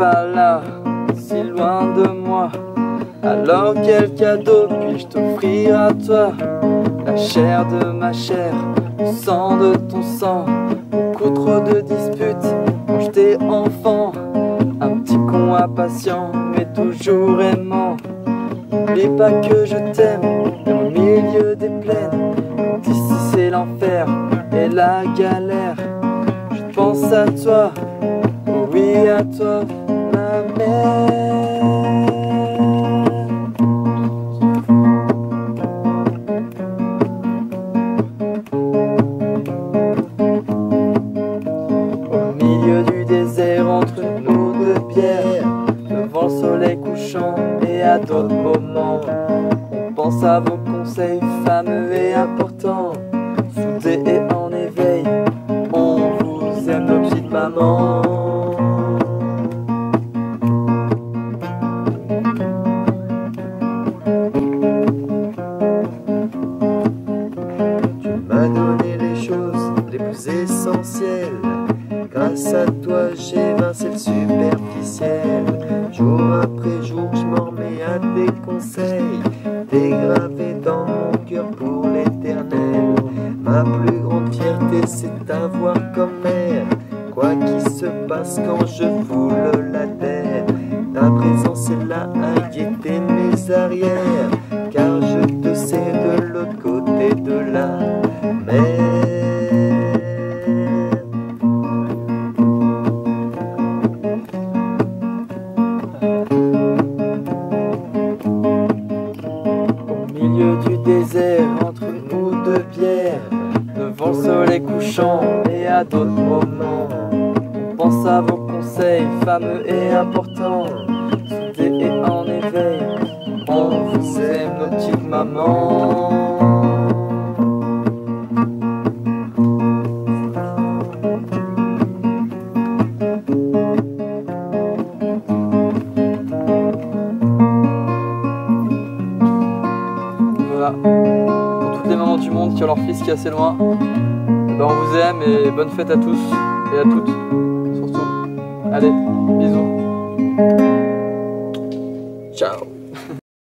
pas là, si loin de moi. Alors quel cadeau puis-je t'offrir à toi? La chair de ma chair, le sang de ton sang, beaucoup trop de j'étais enfant. Un petit con impatient, mais toujours aimant. N'oublie pas que je t'aime au milieu des plaines. Quand ici c'est l'enfer et la galère, je pense à toi oui à toi, ma mère. Soleil couchant et à d'autres moments, on pense à vos conseils fameux et importants, soudés et en éveil. On vous aime, nos petites mamans. essentiel. Grâce à toi, j'ai vincé le superficiel. Jour après jour, je m'en remets à tes conseils. T'es gravé dans mon cœur pour l'éternel. Ma plus grande fierté, c'est d'avoir comme mère. Quoi qu'il se passe quand je foule la terre, ta présence est là à guetter mes arrières. Désert, entre nous deux pierres, devant le soleil couchant et à d'autres moments. On pense à vos conseils fameux et importants, soudés et en éveil. On vous aime, nos petites mamans. Pour toutes les mamans du monde qui ont leur fils qui est assez loin, eh ben on vous aime et bonne fête à tous et à toutes, surtout. Allez, bisous. Ciao.